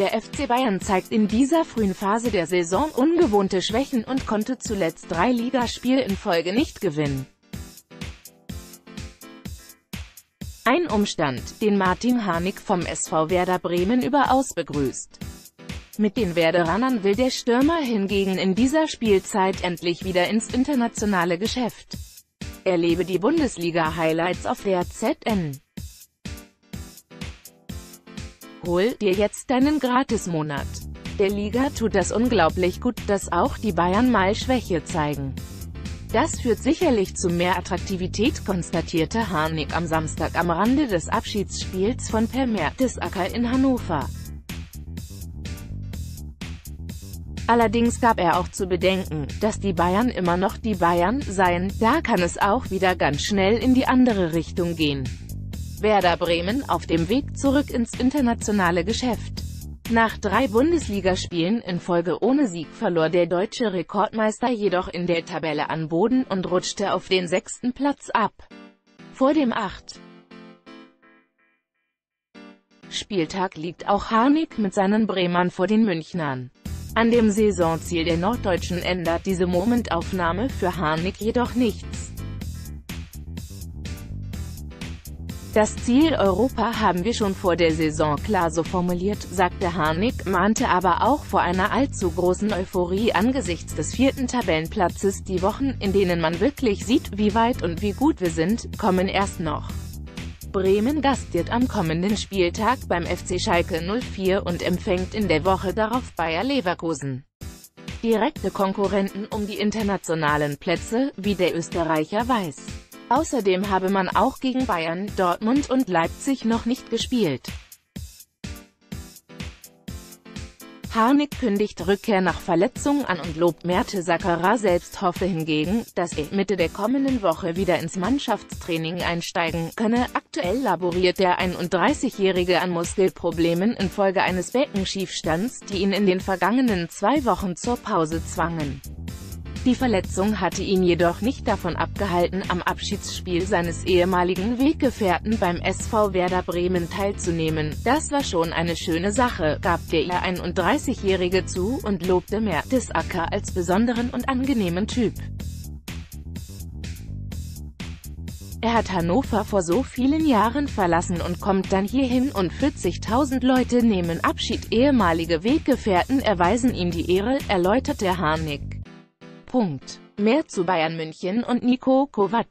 Der FC Bayern zeigt in dieser frühen Phase der Saison ungewohnte Schwächen und konnte zuletzt drei Ligaspiele in Folge nicht gewinnen. Ein Umstand, den Martin Harnik vom SV Werder Bremen überaus begrüßt. Mit den Werderanern will der Stürmer hingegen in dieser Spielzeit endlich wieder ins internationale Geschäft. Erlebe die Bundesliga-Highlights auf der ZN. Hol dir jetzt deinen Gratismonat. Der Liga tut das unglaublich gut, dass auch die Bayern mal Schwäche zeigen. Das führt sicherlich zu mehr Attraktivität, konstatierte Harnik am Samstag am Rande des Abschiedsspiels von Per Mertesacker in Hannover. Allerdings gab er auch zu bedenken, dass die Bayern immer noch die Bayern seien, da kann es auch wieder ganz schnell in die andere Richtung gehen. Werder Bremen auf dem Weg zurück ins internationale Geschäft. Nach drei Bundesligaspielen in Folge ohne Sieg verlor der deutsche Rekordmeister jedoch in der Tabelle an Boden und rutschte auf den sechsten Platz ab. Vor dem 8. Spieltag liegt auch Harnik mit seinen Bremern vor den Münchnern. An dem Saisonziel der Norddeutschen ändert diese Momentaufnahme für Harnik jedoch nichts. Das Ziel Europa haben wir schon vor der Saison klar so formuliert, sagte Harnik, mahnte aber auch vor einer allzu großen Euphorie angesichts des vierten Tabellenplatzes. Die Wochen, in denen man wirklich sieht, wie weit und wie gut wir sind, kommen erst noch. Bremen gastiert am kommenden Spieltag beim FC Schalke 04 und empfängt in der Woche darauf Bayer Leverkusen. Direkte Konkurrenten um die internationalen Plätze, wie der Österreicher weiß. Außerdem habe man auch gegen Bayern, Dortmund und Leipzig noch nicht gespielt. Harnik kündigt Rückkehr nach Verletzung an und lobt Mertesacker selbst hoffe hingegen, dass er Mitte der kommenden Woche wieder ins Mannschaftstraining einsteigen könne. Aktuell laboriert der 31-Jährige an Muskelproblemen infolge eines Beckenschiefstands, die ihn in den vergangenen zwei Wochen zur Pause zwangen. Die Verletzung hatte ihn jedoch nicht davon abgehalten, am Abschiedsspiel seines ehemaligen Weggefährten beim SV Werder Bremen teilzunehmen. Das war schon eine schöne Sache, gab der 31-Jährige zu und lobte Mertesacker als besonderen und angenehmen Typ. Er hat Hannover vor so vielen Jahren verlassen und kommt dann hierhin und 40.000 Leute nehmen Abschied. Ehemalige Weggefährten erweisen ihm die Ehre, erläuterte Harnik. Punkt. Mehr zu Bayern München und Nico Kovac